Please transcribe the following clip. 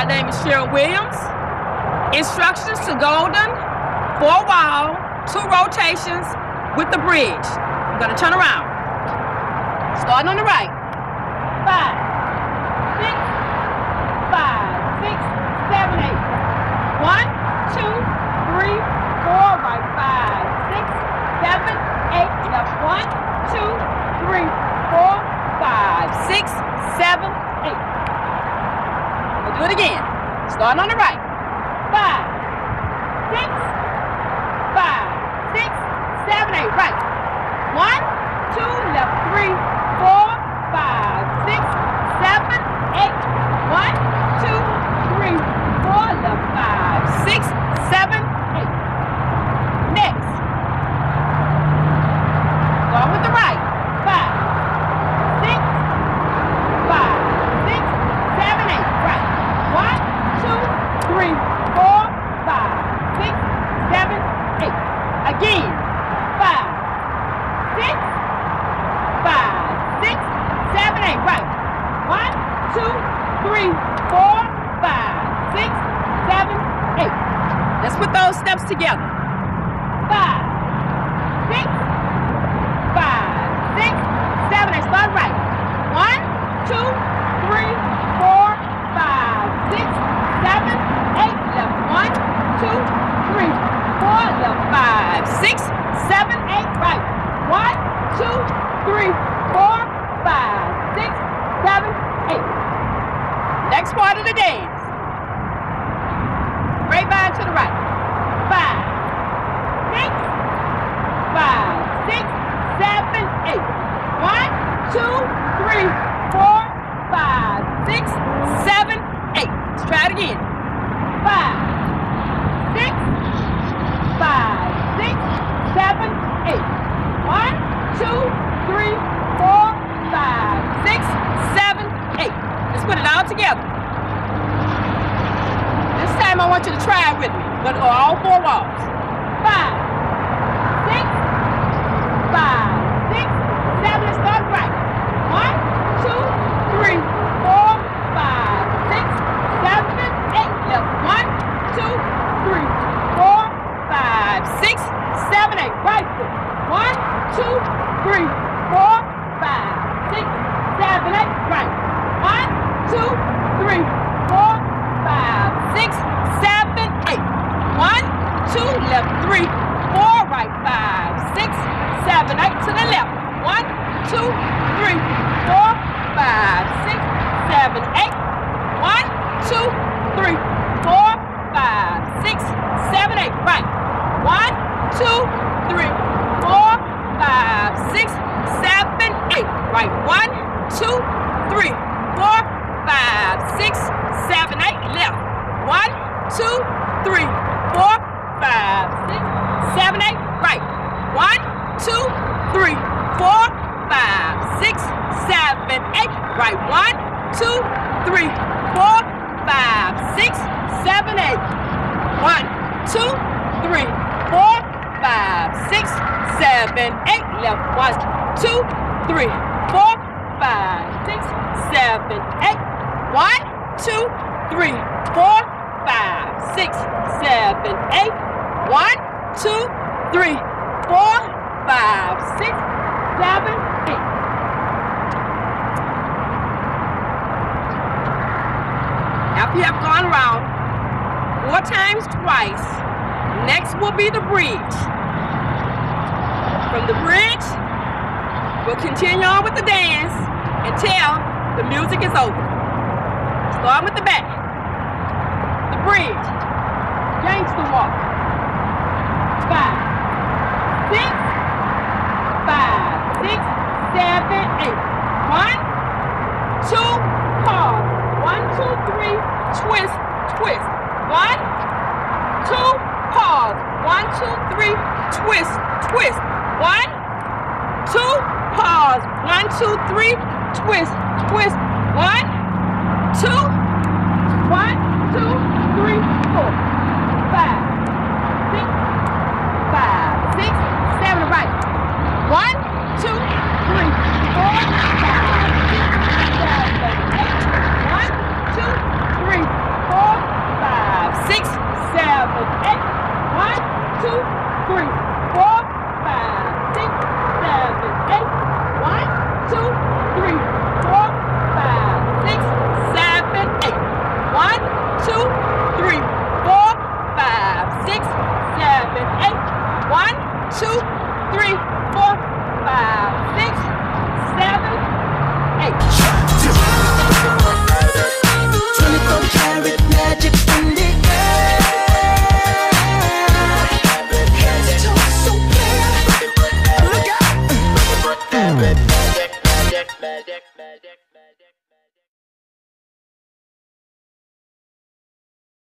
My name is Cheryl Williams. Instructions to Golden, four wall, two rotations with the bridge. I'm gonna turn around. Starting on the right. Five, six, five, six, seven, eight. One, two, three, four, right, five, six, seven, eight, left. One, two, three, four, five, six, seven, eight. We'll do it again. Starting on the right. Five, six, five, six, seven, eight. Right. One, two, left, three, four, five, six, seven, eight. One, two, three, four, left, five, six, seven, eight. Next. Go with the right. Five, six, five, six, seven, eight. Right. One, two, three, four, five, six, seven, eight. Again. Five, six, five, six, seven, eight. Right. One, two, three, four, five, six, seven, eight. Let's put those steps together. Five, six, five, six, seven, eight. Start right. One, two, three, four, five, six, seven, eight. Left. One, two, three, four. Left. Five, six, seven, eight. Right. One, two, three, four, five, six, seven, eight. Next part of the dance. Grapevine to the right. Five, six, five, six, seven, eight. One, two, three, four, five, six, seven, eight. Let's try it again. Five, six, five, six, seven, eight. One, two, three, four, five, six, seven, eight. Let's put it all together. I want you to try it with me, but all four walls. Five, six, five, six, seven. Let's start right. One, two, three, four, five, six, seven, eight. Left. One, two, three, four, five, six, seven, eight. Right foot. One, two, three, four, five, six, seven, eight. Right. One, two, three, four, five, six, seven, eight. One, two, left, three, four, right, five, six, seven, eight to the left. One, two, three, four, five, six, seven, eight. One, two, three, four, five, six, seven, eight. Right. One, two, three, four, five, six, seven, eight. Right. One, two, three, four, five, six, seven, eight. Left. One, two, three, four, five, six, seven, eight. Right. One, two, three, four, five, six, seven, eight. Right. One, two, three, four, five, six, seven, eight. One, two, three, four, five, six, seven, eight. Left. One, two, three, four, five, six, seven, eight. One, two, three, four, five, six, seven, eight. One, two, three, four, five, six, seven, eight. After you have gone around four times twice, next will be the bridge. From the bridge, we'll continue on with the dance until the music is over. Start with the back. The bridge. Gangster walk. Five. Six. Five. Six. Seven. Eight. One. Two. Pause. One, two, three. Twist. Twist. One. Two. Pause. One, two, three. Twist. Twist. One. Two. Pause. One, two, three. Twist. Twist.